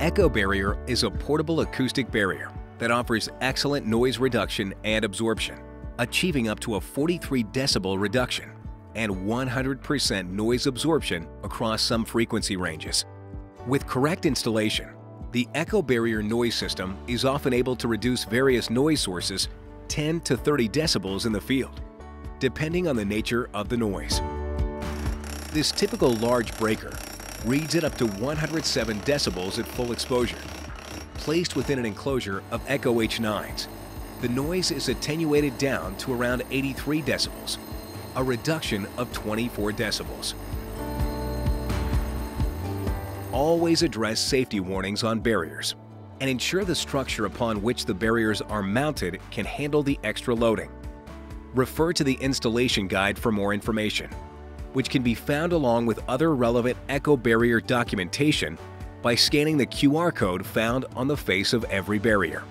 Echo Barrier is a portable acoustic barrier that offers excellent noise reduction and absorption, achieving up to a 43 decibel reduction and 100% noise absorption across some frequency ranges. With correct installation, the Echo Barrier noise system is often able to reduce various noise sources 10 to 30 decibels in the field, depending on the nature of the noise. This typical large breaker reads at up to 107 decibels at full exposure. Placed within an enclosure of Echo H9s, the noise is attenuated down to around 83 decibels, a reduction of 24 decibels. Always address safety warnings on barriers and ensure the structure upon which the barriers are mounted can handle the extra loading. Refer to the installation guide for more information which can be found along with other relevant Echo Barrier documentation by scanning the QR code found on the face of every barrier.